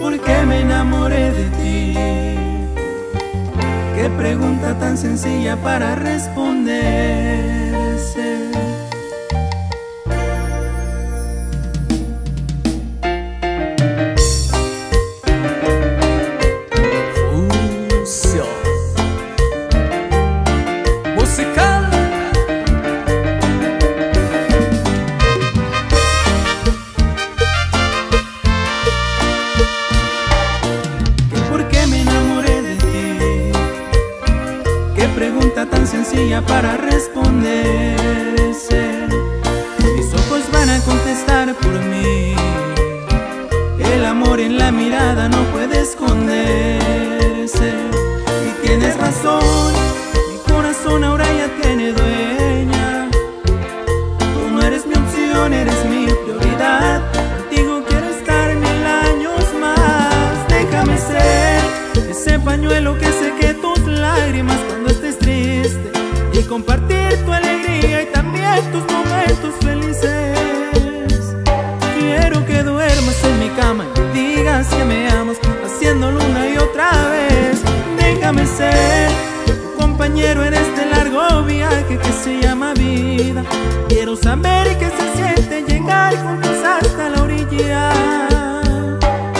porque me enamoré de ti. Qué pregunta tan sencilla para responderse. Sencilla para responderse. Mis ojos van a contestar por mí. El amor en la mirada no puede esconderse. Y tienes razón, mi corazón ahora ya tiene dueña. Tú no eres mi opción, eres mi prioridad. Contigo quiero estar mil años más. Déjame ser ese pañuelo que seque tus lágrimas Y compartir tu alegría y también tus momentos felices. Quiero que duermas en mi cama y digas que me amas, haciéndolo una y otra vez. Déjame ser tu compañero en este largo viaje que se llama vida. Quiero saber qué se siente llegar juntos hasta la orilla.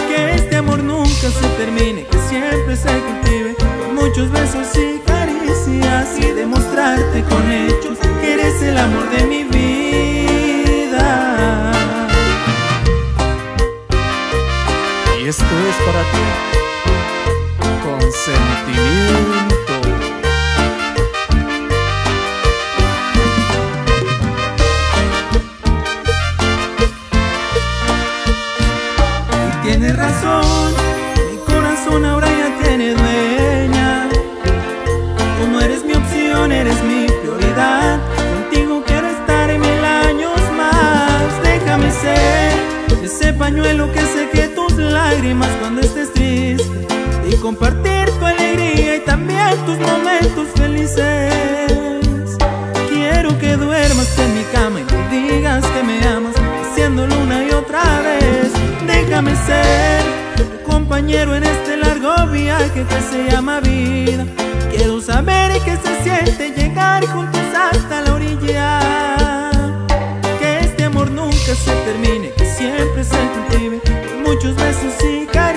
Que este amor nunca se termine, que siempre se cultive con muchos besos y demostrarte con hechos que eres el amor de mi vida. Y esto es para ti. Consentimiento. Ese pañuelo que seque tus lágrimas cuando estés triste. Y compartir tu alegría y también tus momentos felices. Quiero que duermas en mi cama y digas que me amas, haciéndolo una y otra vez. Déjame ser tu compañero en este largo viaje que se llama vida. Quiero saber qué se siente llegar siempre se cultive muchos besos y cariños.